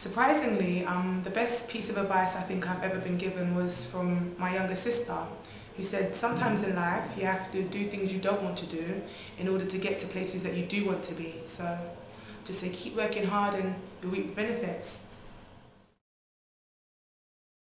Surprisingly, um, the best piece of advice I think I've ever been given was from my younger sister, He said sometimes in life you have to do things you don't want to do in order to get to places that you do want to be. So just say keep working hard and you'll reap the benefits.